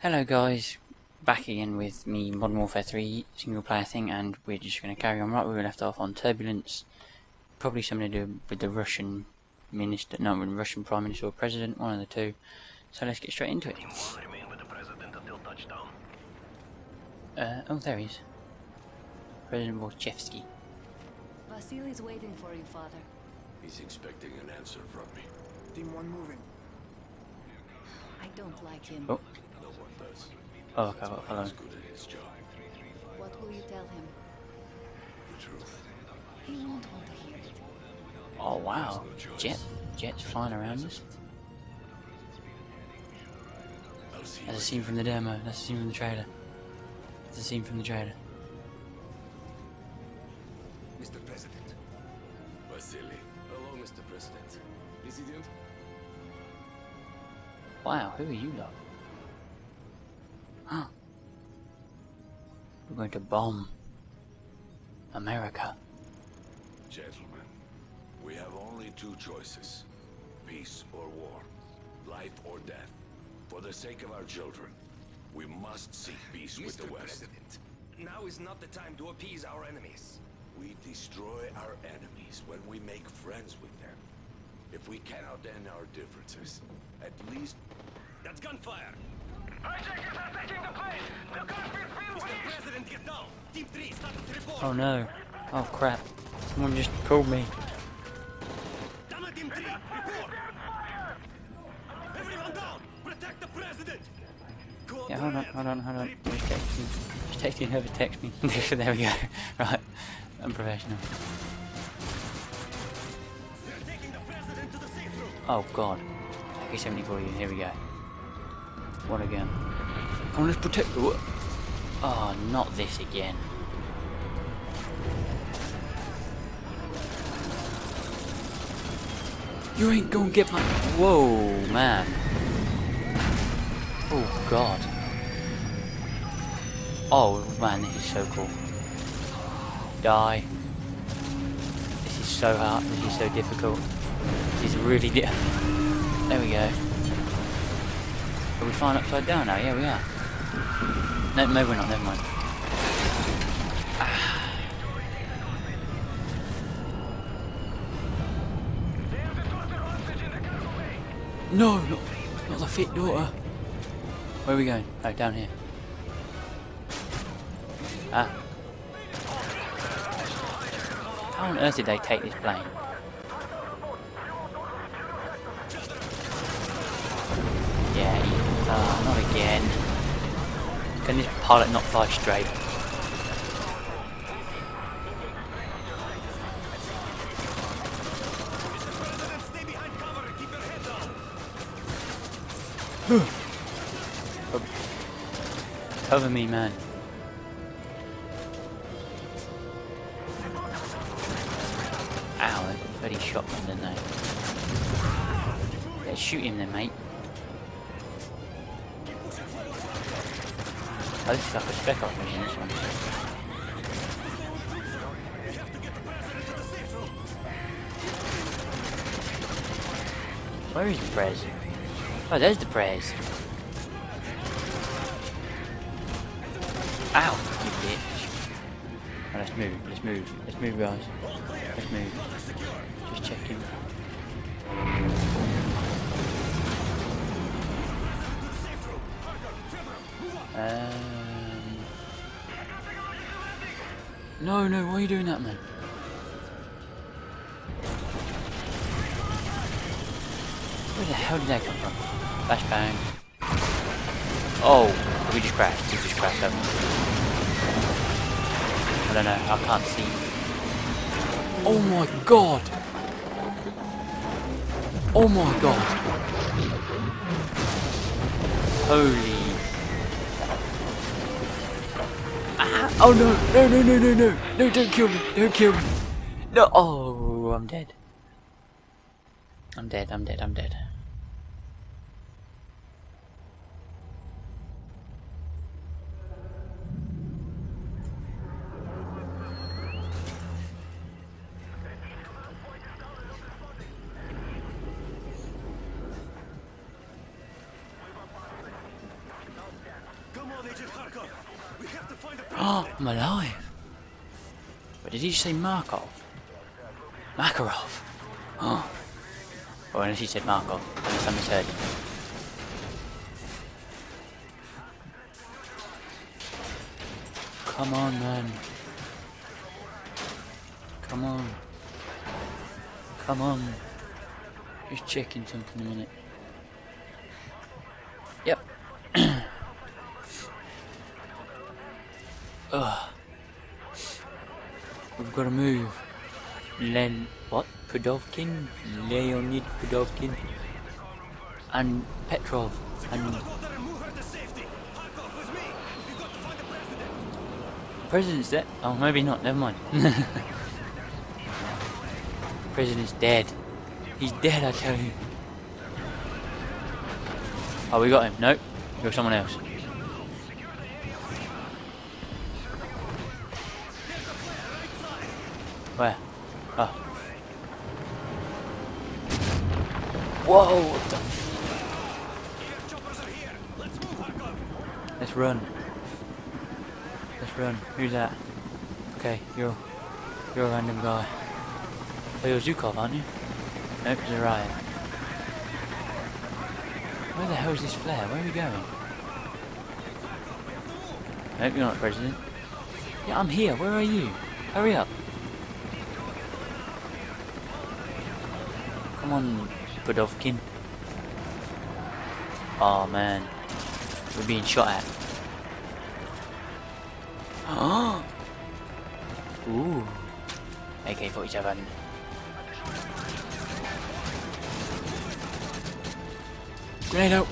Hello guys, back again with me Modern Warfare 3 single player thing and we're just going to carry on right where we left off on Turbulence. Probably something to do with the Russian minister, no, with the Russian Prime Minister or President, one of the two. So let's get straight into it. Uh, oh there he is. President Vorshevsky. Vasily's waiting for you, father. He's expecting an answer from me. Team 1 moving. I don't like him. Oh, No one does. Oh okay, I've got to follow He's him. good at his job. What will you tell him? The truth. He won't want to hear it. Oh wow, jet, jets flying around us. You That's a scene from the demo, that's a scene from the trailer. That's a scene from the trailer. Mr. President. Vasily. Hello, Mr. President. President? Wow, who are you lot? Huh. We're going to bomb America. Gentlemen, we have only two choices. Peace or war. Life or death. For the sake of our children, we must seek peace with the West. President, now is not the time to appease our enemies. We destroy our enemies when we make friends with them. If we cannot end our differences, at least That's gunfire! Oh no. Oh crap. Someone just called me. Gamma Team 3, report! Everyone down! Protect the President! Yeah, hold on, hold on, hold on. Just texting. Just texting whoever text me. there we go. Right. I'm professional. Oh god. AK-74 here we go. What again? Come on, let's protect... Wha- Oh, not this again. You ain't gonna get my... Whoa, man. Oh, God. Oh, man, this is so cool. Die. This is so hard. This is so difficult. This is really di- There we go. Are we flying upside down now? Yeah, we are. No, no, we're not. Never mind. No, not, not the fit daughter. Where are we going? Oh, down here. Ah. How on earth did they take this plane? Yeah, he- uh, not again. Can this pilot not fly straight? Cover me, man. Ow, they got bloody shotgun, didn't they? Yeah, shoot him then, mate. Have to get the President to the safe room! Where is the prez? Oh, there's the prez. Ow, you bitch. Oh, let's move, let's move, let's move, guys. Let's move. Just checking. Um. No, no, why are you doing that, man? Where the hell did that come from? Flashbang. Oh, we just crashed. We just crashed, haven't we? I don't know, I can't see. Oh my god! Oh my god! Holy. Oh no, no, no, no, no, no! No, don't kill me! Don't kill me! No! Oh, I'm dead. I'm dead, I'm dead, I'm dead. Agent Harkov, we have to find the Oh. I'm alive. But did he say Markov? Makarov. Oh. Or unless he said Markov. Unless I misheard him. Come on, man. Come on. Come on. Just checking something a minute. Ugh. We've got to move. Len, what? Pudovkin? Leonid Pudovkin? And Petrov. And. President's dead. Oh, maybe not. Never mind. President's dead. He's dead, I tell you. Oh, we got him. Nope. You're someone else. Where? Oh. Ah. Whoa! What the? Let's run. Let's run. Who's that? Okay, you're you're a random guy. Oh, you're Zukov, aren't you? Nope, it's Orion. Where the hell is this flare? Where are we going? Nope, you're not president. Yeah, I'm here. Where are you? Hurry up. Come on, Budovkin. Oh man, we're being shot at. Oh. Ooh. AK-47. Grenade out.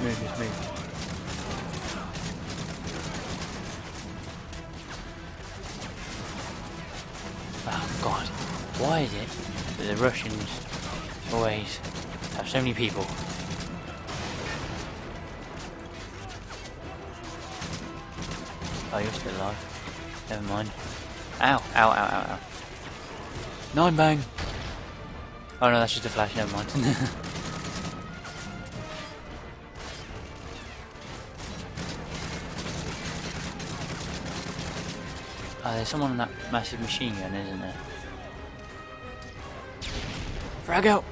Move, move. Why is it that the Russians always have so many people? Oh, you're still alive. Never mind. Ow, ow, ow, ow, ow. Nine bang! Oh no, that's just a flash, never mind. Oh, there's someone on that massive machine gun, isn't there? Frag out!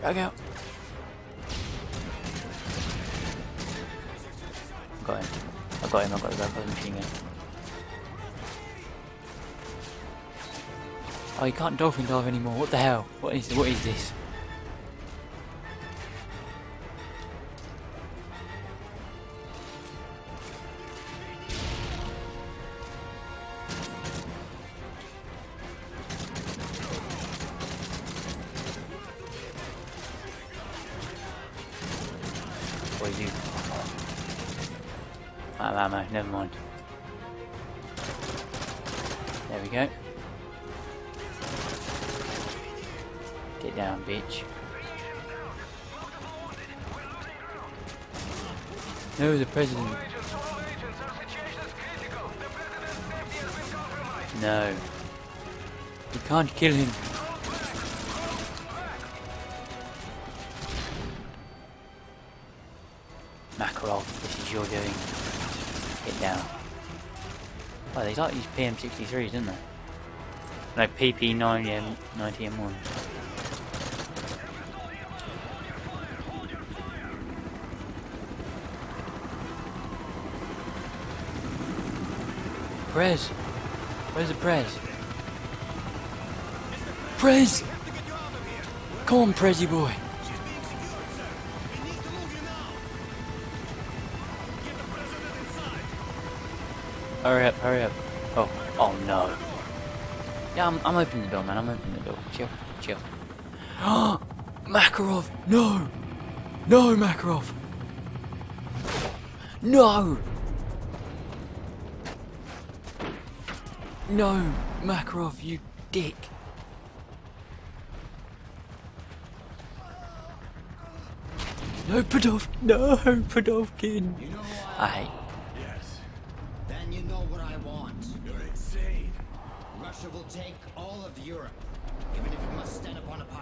Frag out! Got him. I got him, I got the guy with the machine gun. Oh, you can't dolphin dive anymore. What the hell? What is what is this? Ammo, never mind. There we go. Get down, bitch. No, the president. No. We can't kill him. Makarov, this is your doing. Get down. Oh, they like these PM63s, didn't they? No, PP90M, 90M1. Prez! Where's the Prez? Prez! Come on, Prezi boy! Hurry up, hurry up. Oh, oh no. Yeah, I'm, I'm opening the door, man. I'm opening the door. Chill, chill. Makarov! No! No, Makarov! No! No, Makarov, you dick. No, Podov, no, Podovkin. You know I I hate. Russia will take all of Europe, even if it must stand upon a pile